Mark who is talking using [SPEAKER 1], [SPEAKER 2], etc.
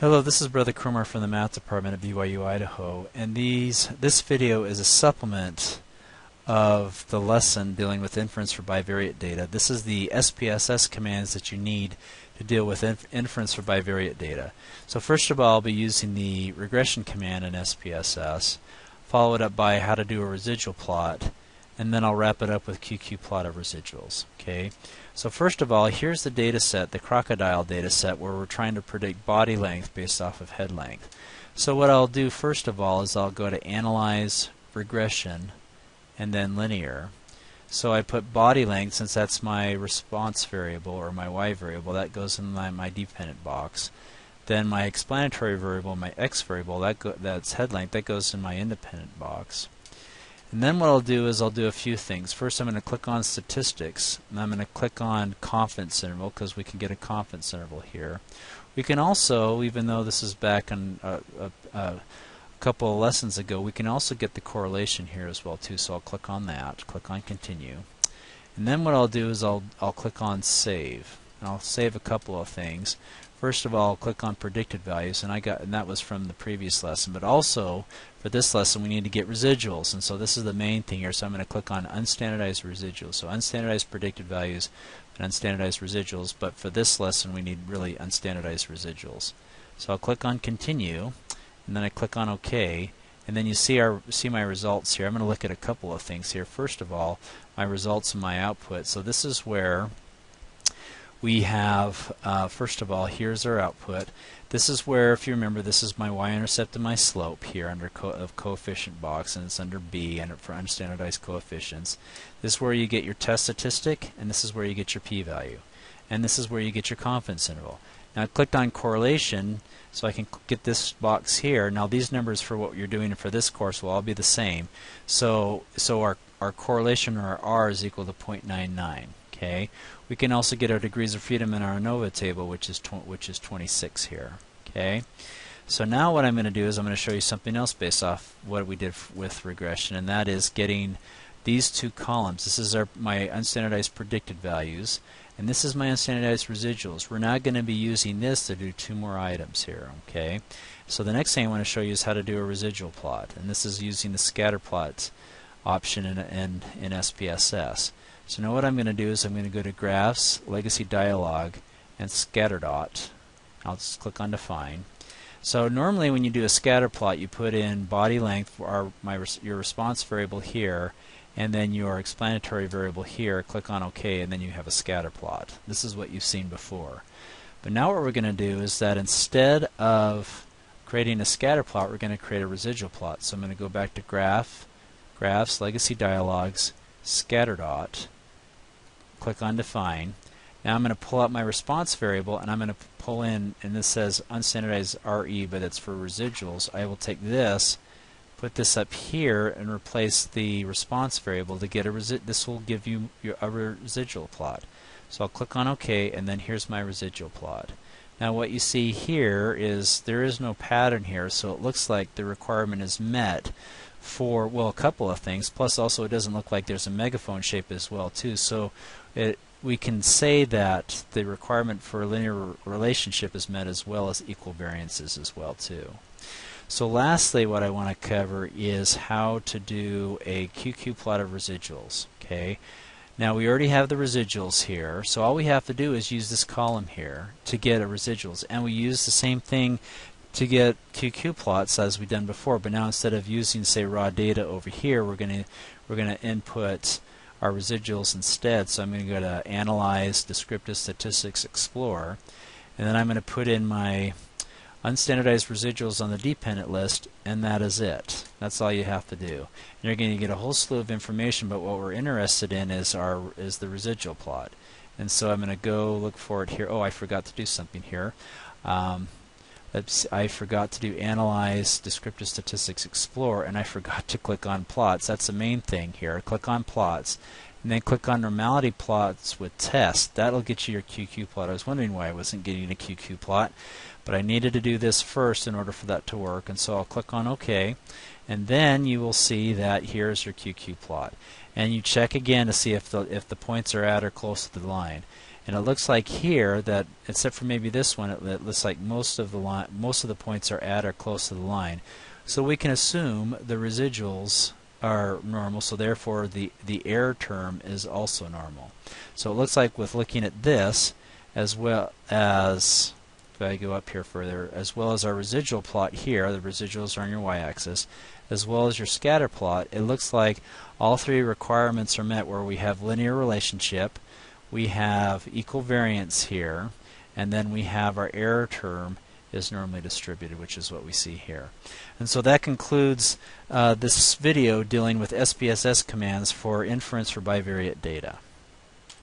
[SPEAKER 1] Hello, this is Brother Cromar from the Math Department at BYU Idaho, and these this video is a supplement of the lesson dealing with inference for bivariate data. This is the SPSS commands that you need to deal with inf inference for bivariate data. So first of all, I'll be using the regression command in SPSS, followed up by how to do a residual plot, and then I'll wrap it up with QQ plot of residuals. Okay. So first of all, here's the data set, the crocodile data set, where we're trying to predict body length based off of head length. So what I'll do first of all is I'll go to Analyze, Regression, and then Linear. So I put body length, since that's my response variable, or my y variable, that goes in my, my dependent box. Then my explanatory variable, my x variable, that that's head length, that goes in my independent box. And then what I'll do is I'll do a few things. First I'm going to click on statistics and I'm going to click on confidence interval because we can get a confidence interval here. We can also, even though this is back on a, a, a couple of lessons ago, we can also get the correlation here as well too. So I'll click on that, click on continue. And then what I'll do is I'll, I'll click on save. And I'll save a couple of things. First of all, click on predicted values, and I got and that was from the previous lesson. But also for this lesson, we need to get residuals, and so this is the main thing here. So I'm going to click on unstandardized residuals. So unstandardized predicted values and unstandardized residuals. But for this lesson, we need really unstandardized residuals. So I'll click on continue, and then I click on OK. And then you see our see my results here. I'm going to look at a couple of things here. First of all, my results and my output. So this is where we have, uh, first of all, here's our output. This is where, if you remember, this is my y-intercept and my slope here under co of coefficient box, and it's under B and for unstandardized coefficients. This is where you get your test statistic, and this is where you get your p-value. And this is where you get your confidence interval. Now I clicked on correlation, so I can get this box here. Now these numbers for what you're doing for this course will all be the same. So, so our, our correlation, or our R, is equal to 0.99. Okay. We can also get our degrees of freedom in our ANOVA table, which is which is 26 here. Okay. So now what I'm going to do is I'm going to show you something else based off what we did with regression, and that is getting these two columns. This is our my unstandardized predicted values, and this is my unstandardized residuals. We're now going to be using this to do two more items here. Okay. So the next thing I want to show you is how to do a residual plot, and this is using the scatter plots option in, in, in SPSS. So now what I'm going to do is I'm going to go to Graphs, Legacy Dialog, and Scatter Dot. I'll just click on Define. So normally when you do a scatter plot, you put in body length for our, my, your response variable here, and then your explanatory variable here. Click on OK, and then you have a scatter plot. This is what you've seen before. But now what we're going to do is that instead of creating a scatter plot, we're going to create a residual plot. So I'm going to go back to Graph, Graphs, Legacy Dialogs, Scatter Dot, click on define. Now I'm going to pull out my response variable and I'm going to pull in, and this says unstandardized RE, but it's for residuals. I will take this, put this up here, and replace the response variable to get a resi this will give you your, a residual plot. So I'll click on OK, and then here's my residual plot. Now what you see here is there is no pattern here, so it looks like the requirement is met for, well, a couple of things. Plus also it doesn't look like there's a megaphone shape as well, too. So it, we can say that the requirement for a linear relationship is met as well as equal variances as well too. So lastly what I want to cover is how to do a QQ plot of residuals. Okay. Now we already have the residuals here, so all we have to do is use this column here to get a residuals, and we use the same thing to get QQ plots as we've done before. But now instead of using say raw data over here, we're going to we're going to input our residuals instead. So I'm going to go to Analyze, Descriptive Statistics, Explore, and then I'm going to put in my unstandardized residuals on the dependent list, and that is it. That's all you have to do. You're going to get a whole slew of information, but what we're interested in is our is the residual plot. And so I'm going to go look for it here. Oh, I forgot to do something here. Um, I forgot to do Analyze, Descriptive Statistics, Explore, and I forgot to click on Plots. That's the main thing here. Click on Plots, and then click on Normality Plots with Test. That'll get you your QQ plot. I was wondering why I wasn't getting a QQ plot, but I needed to do this first in order for that to work, and so I'll click on OK, and then you will see that here's your QQ plot. And you check again to see if the if the points are at or close to the line. And it looks like here that, except for maybe this one, it, it looks like most of the line, most of the points are at or close to the line. So we can assume the residuals are normal, so therefore the, the error term is also normal. So it looks like with looking at this, as well as, if I go up here further, as well as our residual plot here, the residuals are on your y-axis, as well as your scatter plot, it looks like all three requirements are met where we have linear relationship, we have equal variance here, and then we have our error term is normally distributed, which is what we see here. And so that concludes uh, this video dealing with SPSS commands for inference for bivariate data.